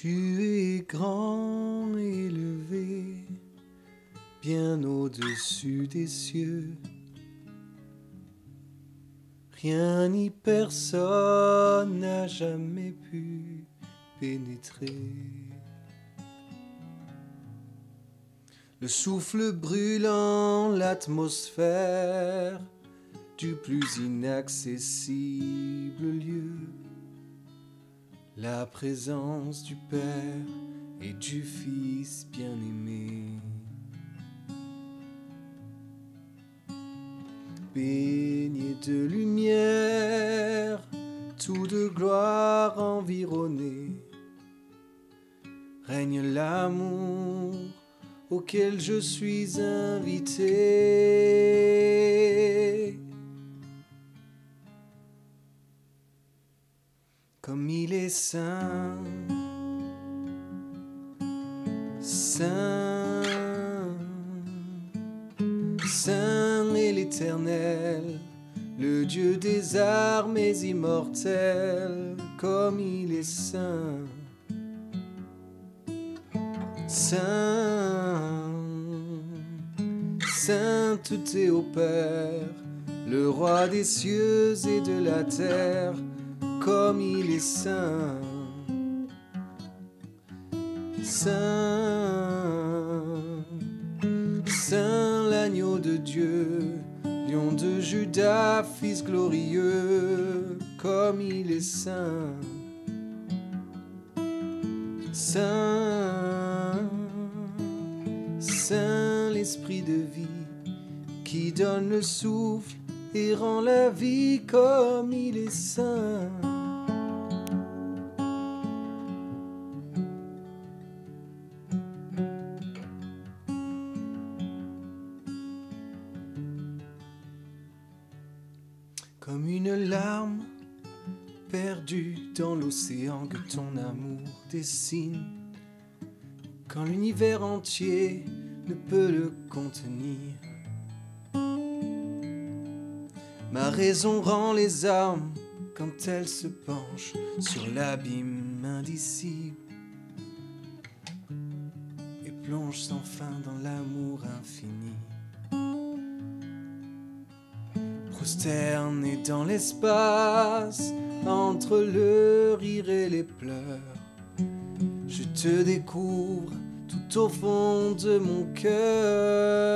Tu es grand élevé, bien au-dessus des cieux. Rien ni personne n'a jamais pu pénétrer. Le souffle brûlant l'atmosphère du plus inaccessible lieu la présence du Père et du Fils bien-aimé. Baigné de lumière, tout de gloire environné, règne l'amour auquel je suis invité. Comme il est saint, saint, saint et l'éternel, le Dieu des armées immortelles, comme il est saint, saint, sainteté au Père, le roi des cieux et de la terre comme il est saint. Saint, Saint l'agneau de Dieu, lion de Judas, fils glorieux, comme il est saint. Saint, Saint l'esprit de vie, qui donne le souffle et rend la vie comme il est saint. Comme une larme perdue dans l'océan que ton amour dessine, quand l'univers entier ne peut le contenir. Ma raison rend les armes quand elle se penche sur l'abîme indicible et plonge sans fin dans l'amour infini. Prosterné dans l'espace, entre le rire et les pleurs, je te découvre tout au fond de mon cœur.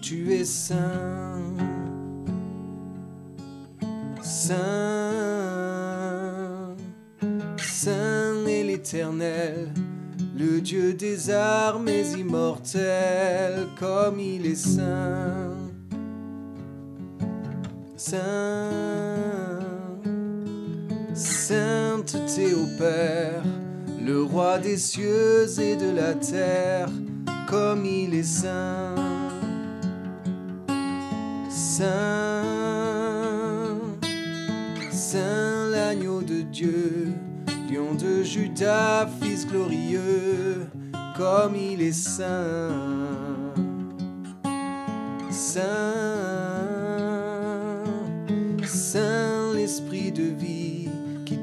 Tu es saint. Saint, Saint et l'Éternel, le Dieu des armées immortelles, comme il est saint. Saint, sainteté au Père, le roi des cieux et de la terre, comme il est saint. Saint, Saint l'agneau de Dieu, lion de Judas, fils glorieux, comme il est saint. Saint, Saint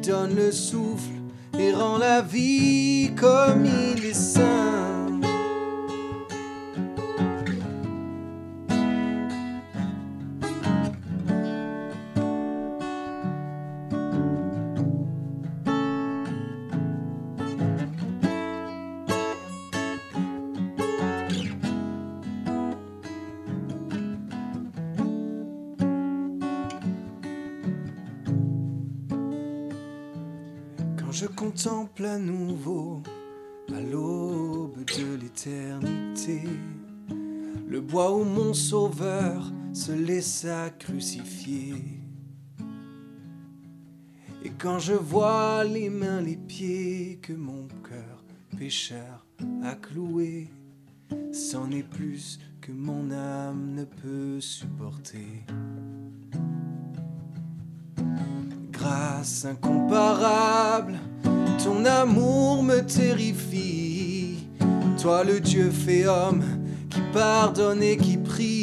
donne le souffle et rend la vie comme il est saint. Je contemple à nouveau, à l'aube de l'éternité, le bois où mon sauveur se laissa crucifier. Et quand je vois les mains, les pieds que mon cœur pécheur a cloués, c'en est plus que mon âme ne peut supporter. Grâce incomparable, ton amour me terrifie. Toi le Dieu fait homme, qui pardonne et qui prie.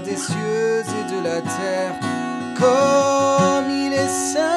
Des cieux et de la terre, comme il est. Saint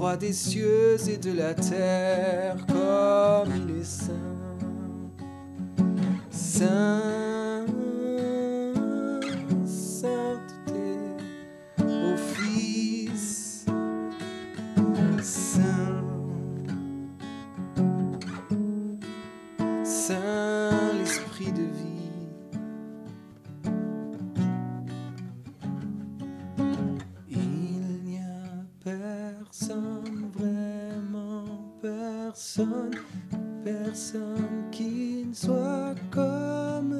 roi des cieux et de la terre, comme il est saint. Saint, sainteté au Fils, Saint, Saint l'Esprit de vie. Personne, personne qui ne soit comme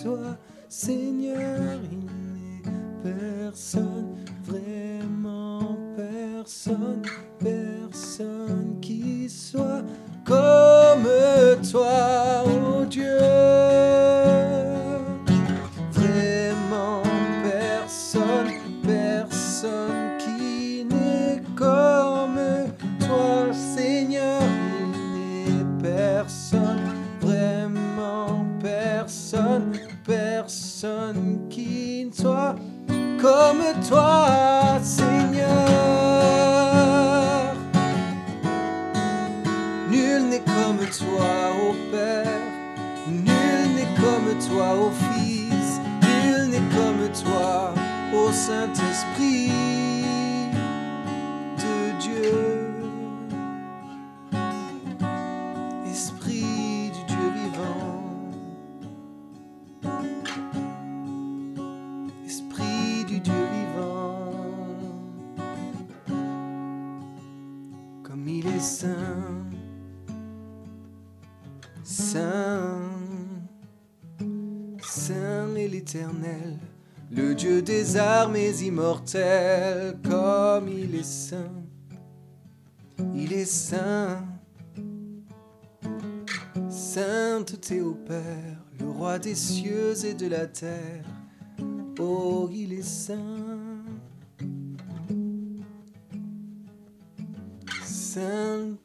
toi, Seigneur. Il n'est personne, vraiment personne, personne qui soit comme toi, Nul n'est comme toi, ô Père. Nul n'est comme toi, ô Fils. Nul n'est comme toi, ô Saint-Esprit de Dieu. Esprit du Dieu vivant. Esprit du Dieu vivant. Comme il est saint. Saint, Saint est l'Éternel, le Dieu des armées immortelles, comme il est saint, il est saint. Sainteté au Père, le roi des cieux et de la terre, oh il est saint. Saint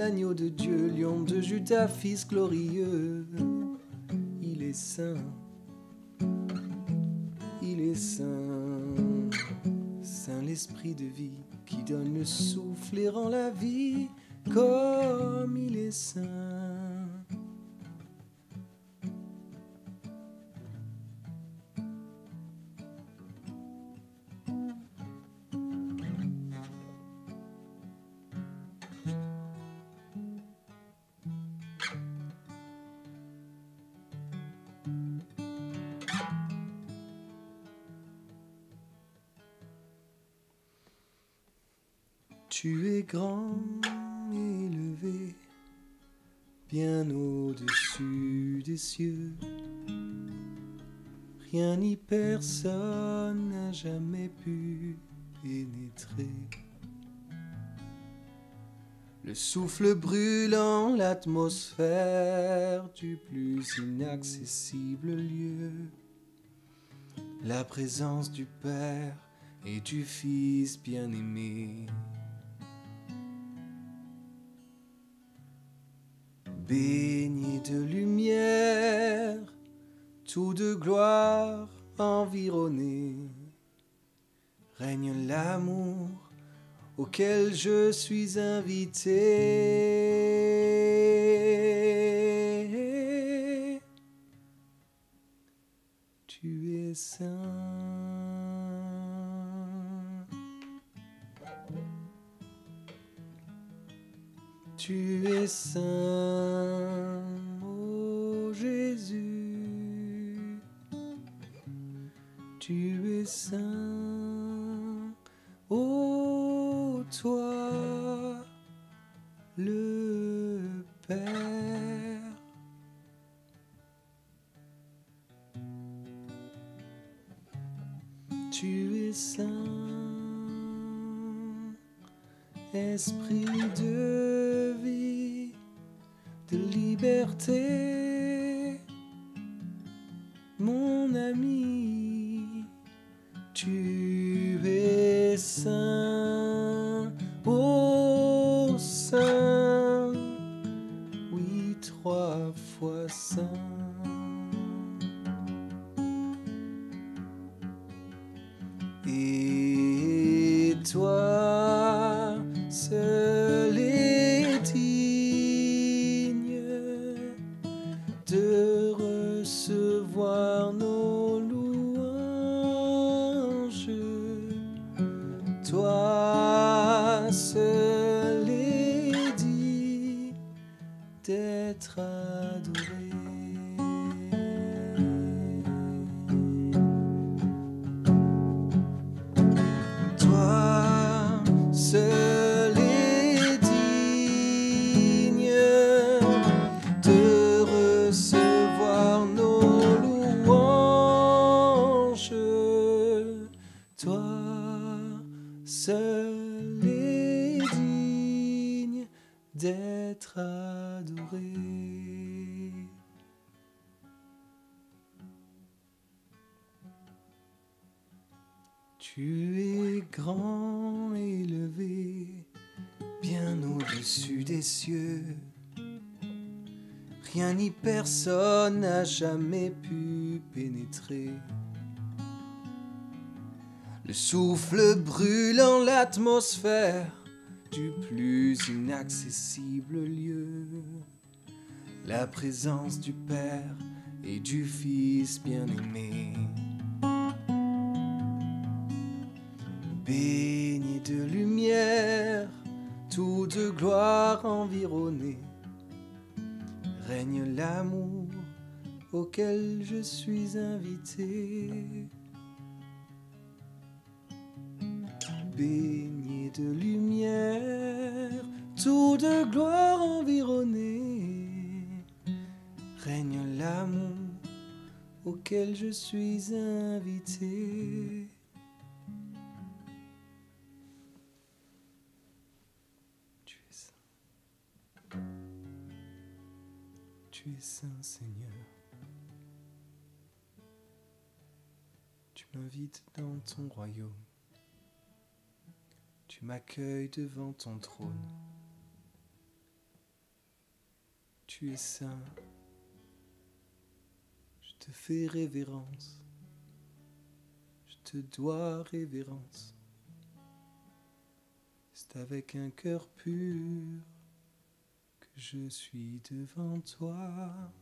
l'agneau de Dieu, lion de Judas, fils glorieux. Il est saint, il est saint, saint l'esprit de vie qui donne le souffle et rend la vie comme il est saint. Tu es grand, élevé, bien au-dessus des cieux. Rien ni personne n'a jamais pu pénétrer. Le souffle brûlant l'atmosphère du plus inaccessible lieu. la présence du Père et du Fils bien-aimé. Baigné de lumière, tout de gloire environné, règne l'amour auquel je suis invité. Tu es saint. Tu es saint, ô Jésus. Tu es saint, ô toi, le Père. Tu es saint, Esprit liberté, Tu es grand et élevé, bien au-dessus des cieux. Rien ni personne n'a jamais pu pénétrer. Le souffle brûlant l'atmosphère du plus inaccessible lieu. La présence du Père et du Fils bien-aimé. De gloire environné, règne l'amour auquel je suis invité. Baigné de lumière, tout de gloire environné, règne l'amour auquel je suis invité. Saint Seigneur. Tu m'invites dans ton royaume. Tu m'accueilles devant ton trône. Tu es saint. Je te fais révérence. Je te dois révérence. C'est avec un cœur pur je suis devant toi.